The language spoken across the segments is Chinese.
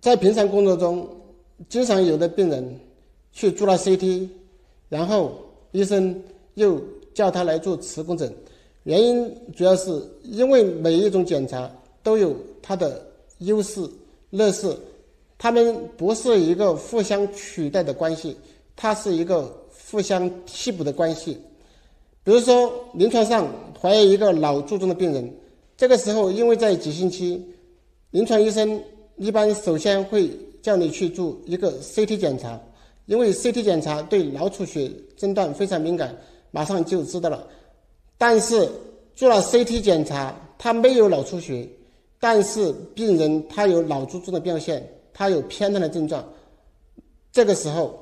在平常工作中，经常有的病人去做了 CT，然后医生又叫他来做磁共振，原因主要是因为每一种检查都有它的优势劣势，它们不是一个互相取代的关系，它是一个互相替补的关系。比如说，临床上怀疑一个脑卒中的病人，这个时候因为在急性期，临床医生。一般首先会叫你去做一个 CT 检查，因为 CT 检查对脑出血诊断非常敏感，马上就知道了。但是做了 CT 检查，他没有脑出血，但是病人他有脑卒中的表现，他有偏瘫的症状，这个时候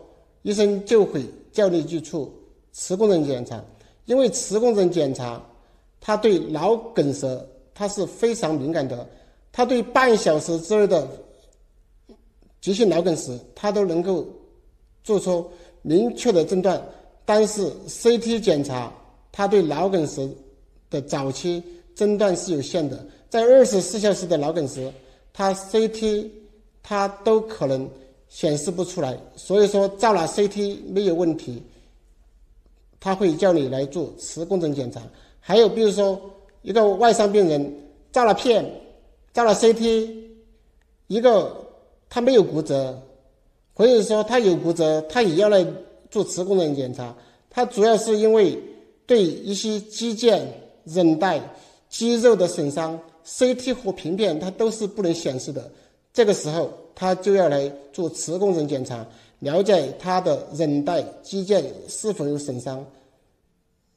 医生就会叫你去做磁共振检查，因为磁共振检查它对脑梗塞它是非常敏感的。他对半小时之内的急性脑梗死，他都能够做出明确的诊断。但是 CT 检查，他对脑梗死的早期诊断是有限的。在二十四小时的脑梗死，他 CT 他都可能显示不出来。所以说，照了 CT 没有问题，他会叫你来做磁共振检查。还有，比如说一个外伤病人照了片。照了 CT，一个他没有骨折，或者说他有骨折，他也要来做磁共振检查。他主要是因为对一些肌腱、韧带、肌肉的损伤，CT 和平片它都是不能显示的。这个时候他就要来做磁共振检查，了解他的韧带、肌腱是否有损伤。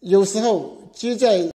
有时候肌腱